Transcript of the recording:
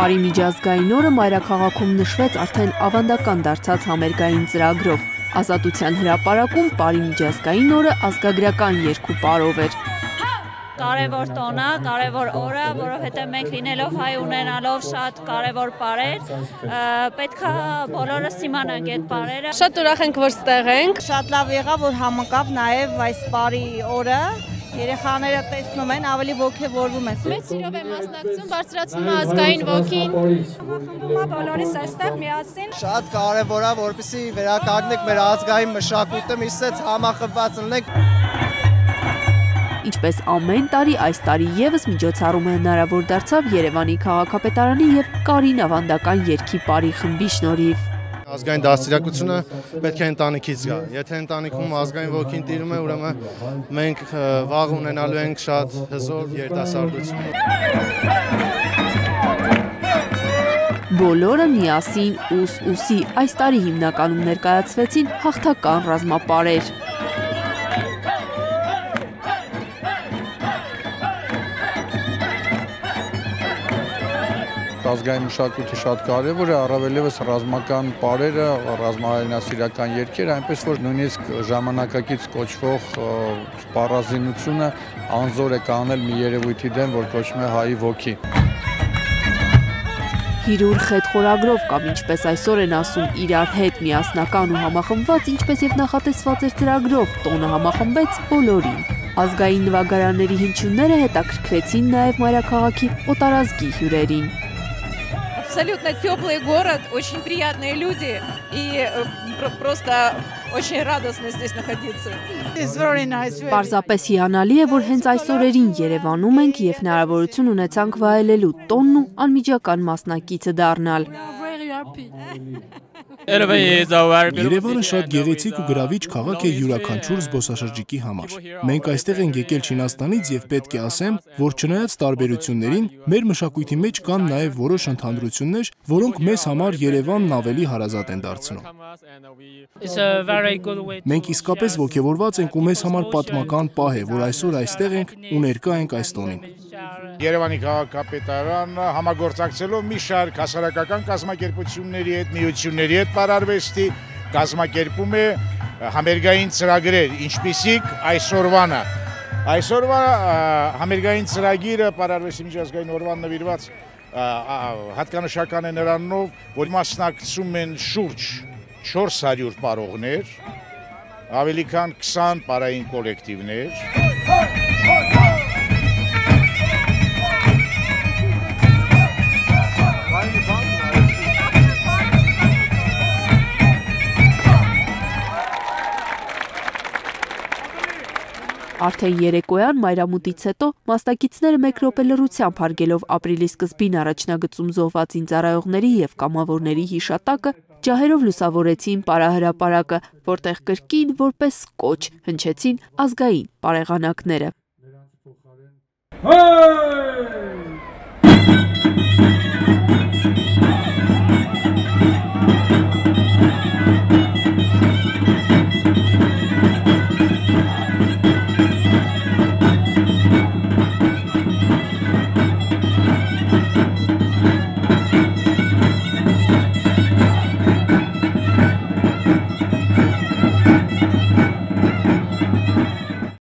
Բարի միջազգային օրը մայրաքաղաքում նշվեց արդեն ավանդական դարձած համերգային ծրագրով։ Ազատության հրապարակում Բարի միջազգային օրը ազգագրական երկու պարով էր։ Կարևոր տոն է, կարևոր օր է, որովհետև մենք լինելով հայ ունենալով շատ կարևոր պարեր, պետքա բոլորս իմանանք այդ պարերը։ Շատ ուրախ ենք, որ ստեղ ենք։ Շատ լավ եղավ, որ համակավ նաև այս բարի օրը երեխաները տեսնում են, ավելի ոգևորվում են։ Մեծ սիրով եմ մասնակցում, բարձրացնում է ազգային ոգին։ Խմբում է բոլորիս այստեղ միասին։ Շատ կարևոր է, որպեսզի վերականգնենք մեր ազգային մշակույթը, միսից համախմբված լինենք։ Ինչպես ամեն տարի, այս տարի եւս միջոցառումը հնարավոր դարձավ Երևանի քաղաքապետարանի եւ Կարին ավանդական երկի բարի խմբի շնորհիվ։ Ազգային դաստիարակությունը պետք է ընտանիքից գա։ Եթե ընտանիքում ազգային ոգին տիրում է, ուրեմն մենք վաղ ունենալու ենք շատ հզոր երիտասարդություն։ Բոլորը միասին ուս-ուսի այս տարի հիմնականում ներկայացվեցին հաղթական ռազմապարեր։ ազգային մշակույթը շատ կարևոր է, առավել եւս ռազմական պարերը, ռազմահայրենասիրական երգերը, այնպես որ նույնիսկ ժամանակակից կոչվող սպառազինությունը անզոր է կանել մի երևույթի դեմ, որ կոչվում է հայի ոգի։ Հիրուր խետ խորագրով կամ ինչպես այսօր են ասում իրար հետ միասնական ու համախմբված, ինչպես եւ նախատեսված էր ծրագրով, տոնը համախմբեց բոլորին։ Ազգային նվագարանների հնչյունները հետաքրքրեցին նաև մայրաքաղաքի օտարազգի հյուրերին абсолютно теплый город, очень приятные люди и просто очень радостно здесь находиться. Պարզապես հիանալի է, որ հենց այս օրերին Երևանում ենք եւ հնարավորություն ունեցանք վայելելու տոնն ու անմիջական մասնակիցը դառնալ։ Երևանը շատ գեղեցիկ ու գրավիչ քաղաք է յուրաքանչյուր զբոսաշրջիկի համար։ Մենք այստեղ ենք եկել Չինաստանից եւ պետք է ասեմ, որ չնայած տարբերություններին, մեր մշակույթի մեջ կան նաեւ որոշ ընդհանրություններ, որոնք մեզ համար Երևանն ավելի հարազատ են դարձնում։ Մենք իսկապես ողջավորված ենք ու մեզ համար պատմական պահ է, որ այսօր այստեղ ենք ու ներկա ենք այս տոնին։ Երևանի քաղաքապետարանը համագործակցելով մի շարք հասարակական կազմակերպությունների հետ, միությունների հետ բարարվեստի կազմակերպում է համերգային ծրագրեր, ինչպիսիք այսօրվանը։ Այսօրվա համերգային ծրագիրը բարարվեստի միջազգային օրվան նվիրված հատկանշական է նրանով, որ մասնակցում են շուրջ 400 պարողներ, ավելի քան 20 պարային կոլեկտիվներ, Արդեն երեկոյան մայրամուտից հետո մասնակիցները մեկ րոպե լռությամբ հարգելով ապրիլի սկզբին առաջնագծում զոհված ինձարայողների եւ կամավորների հիշատակը ջահերով լուսավորեցին պարահրապարակը, որտեղ կրկին որպես կոչ հնչեցին ազգային պարեղանակները։ Հայ!